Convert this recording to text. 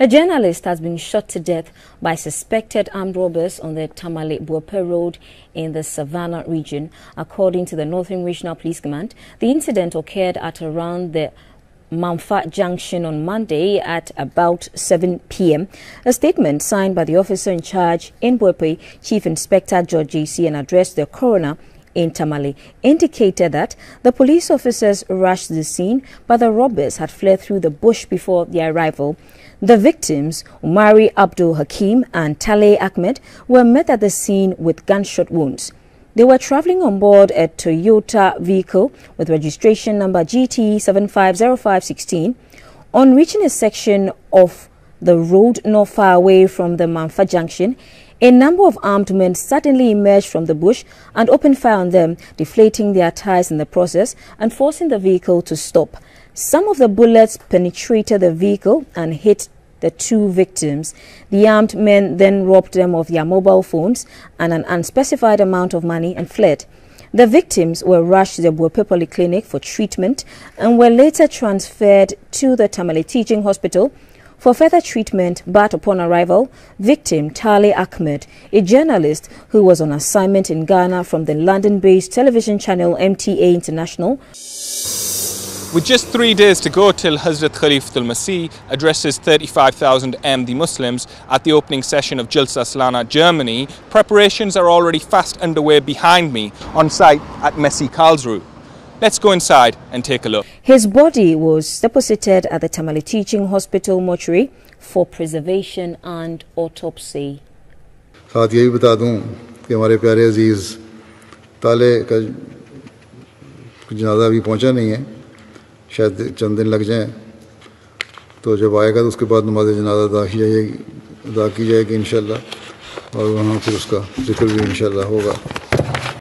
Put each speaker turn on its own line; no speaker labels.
A journalist has been shot to death by suspected armed robbers on the Tamale Buipe Road in the Savannah region. According to the Northern Regional Police Command, the incident occurred at around the Mamfa Junction on Monday at about 7 p.m. A statement signed by the officer in charge in Buipe, Chief Inspector George J.C., and addressed the coroner in Tamale indicated that the police officers rushed the scene, but the robbers had fled through the bush before their arrival. The victims, Umari Abdul Hakim and Taleh Ahmed, were met at the scene with gunshot wounds. They were traveling on board a Toyota vehicle with registration number GT 750516. On reaching a section of the road not far away from the Mamfa Junction, a number of armed men suddenly emerged from the bush and opened fire on them, deflating their tires in the process and forcing the vehicle to stop. Some of the bullets penetrated the vehicle and hit the two victims. The armed men then robbed them of their mobile phones and an unspecified amount of money and fled. The victims were rushed to the Buipe clinic for treatment and were later transferred to the Tamale Teaching Hospital for further treatment, but upon arrival, victim Taleh Ahmed, a journalist who was on assignment in Ghana from the London-based television channel MTA International,
with just three days to go till Hazrat Khalifatul Masih addresses 35,000 Ahmadi Muslims at the opening session of Jalsa Salana, Germany, preparations are already fast underway behind me on site at Messe Karlsruhe. Let's go inside and take a look.
His body was deposited at the Tamale Teaching Hospital mortuary for preservation and autopsy.
साथ यही बता दूँ कि हमारे प्यारे अज़ीज़ ताले का जनाजा अभी पहुँचा नहीं है शायद चंद दिन लग जाएँ तो जब आएगा तो उसके बाद नमाज़ जनाजा अदा की जाएगी अदा की जाएगी इन और वहाँ फिर उसका ज़िक्र भी इन होगा